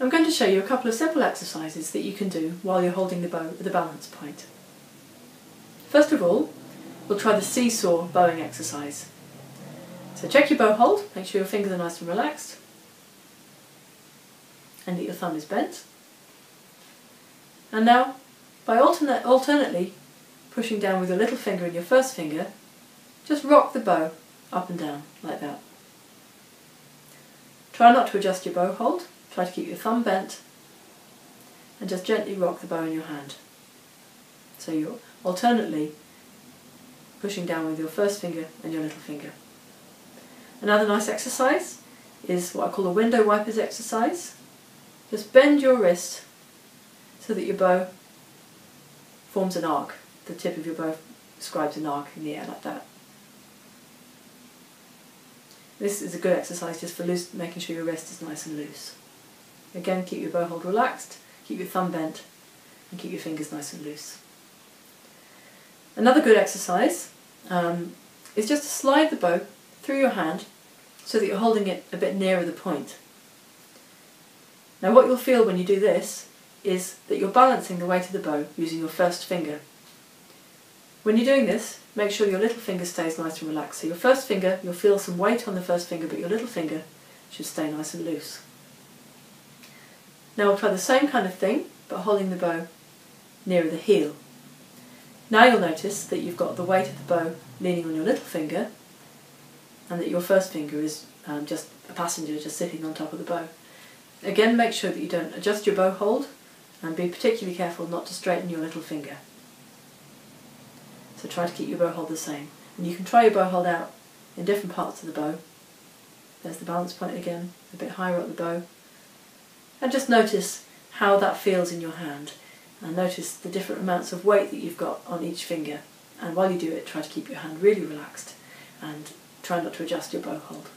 I'm going to show you a couple of simple exercises that you can do while you're holding the bow at the balance point. First of all, we'll try the seesaw bowing exercise. So check your bow hold, make sure your fingers are nice and relaxed, and that your thumb is bent. And now, by alternate, alternately pushing down with your little finger and your first finger, just rock the bow up and down like that. Try not to adjust your bow hold, try to keep your thumb bent and just gently rock the bow in your hand. So you're alternately pushing down with your first finger and your little finger. Another nice exercise is what I call a window wipers exercise. Just bend your wrist so that your bow forms an arc. The tip of your bow describes an arc in the air like that. This is a good exercise just for loose, making sure your wrist is nice and loose. Again, keep your bow hold relaxed, keep your thumb bent, and keep your fingers nice and loose. Another good exercise um, is just to slide the bow through your hand so that you're holding it a bit nearer the point. Now what you'll feel when you do this is that you're balancing the weight of the bow using your first finger. When you're doing this, make sure your little finger stays nice and relaxed. So your first finger, you'll feel some weight on the first finger, but your little finger should stay nice and loose. Now we'll try the same kind of thing, but holding the bow nearer the heel. Now you'll notice that you've got the weight of the bow leaning on your little finger, and that your first finger is um, just a passenger just sitting on top of the bow. Again, make sure that you don't adjust your bow hold, and be particularly careful not to straighten your little finger. So try to keep your bow hold the same. And you can try your bow hold out in different parts of the bow. There's the balance point again, a bit higher up the bow. And just notice how that feels in your hand. And notice the different amounts of weight that you've got on each finger. And while you do it, try to keep your hand really relaxed and try not to adjust your bow hold.